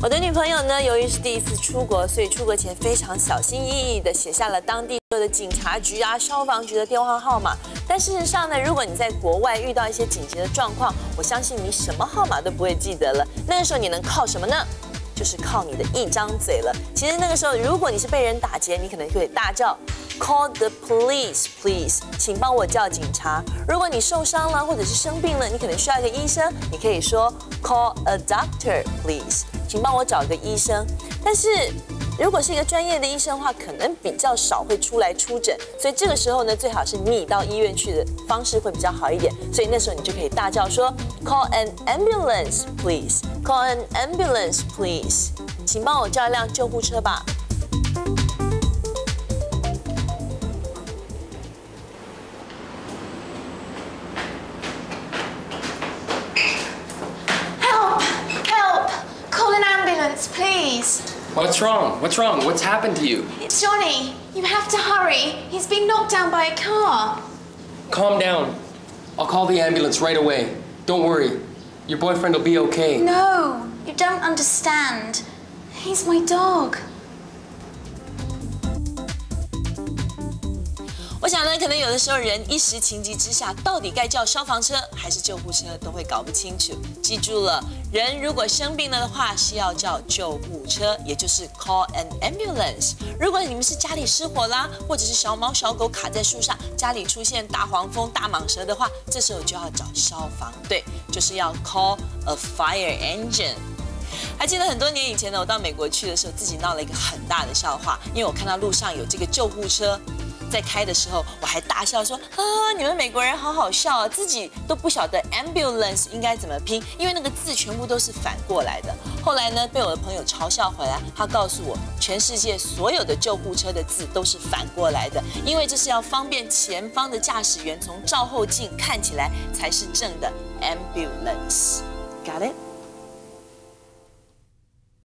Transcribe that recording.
我的女朋友呢，由于是第一次出国，所以出国前非常小心翼翼的写下了当地的警察局啊、消防局的电话号码。但事实上呢，如果你在国外遇到一些紧急的状况，我相信你什么号码都不会记得了。那个时候你能靠什么呢？就是靠你的一张嘴了。其实那个时候，如果你是被人打劫，你可能会大叫 “Call the police, please”，请帮我叫警察。如果你受伤了或者是生病了，你可能需要一个医生，你可以说 “Call a doctor, please”，请帮我找个医生。但是如果是一个专业的医生的话，可能比较少会出来出诊，所以这个时候呢，最好是你到医院去的方式会比较好一点。所以那时候你就可以大叫说：“Call an ambulance, please! Call an ambulance, please! 请帮我叫一辆救护车吧。” What's wrong? What's wrong? What's happened to you? It's Johnny. You have to hurry. He's been knocked down by a car. Calm down. I'll call the ambulance right away. Don't worry. Your boyfriend will be okay. No, you don't understand. He's my dog. 我想呢，可能有的时候人一时情急之下，到底该叫消防车还是救护车，都会搞不清楚。记住了，人如果生病了的话，是要叫救护车，也就是 call an ambulance。如果你们是家里失火啦，或者是小猫小狗卡在树上，家里出现大黄蜂、大蟒蛇的话，这时候就要找消防队，就是要 call a fire engine。还记得很多年以前呢，我到美国去的时候，自己闹了一个很大的笑话，因为我看到路上有这个救护车。在开的时候，我还大笑说：“啊，你们美国人好好笑啊，自己都不晓得 ambulance 应该怎么拼，因为那个字全部都是反过来的。”后来呢，被我的朋友嘲笑回来，他告诉我，全世界所有的救护车的字都是反过来的，因为这是要方便前方的驾驶员从照后镜看起来才是正的 ambulance。Got it?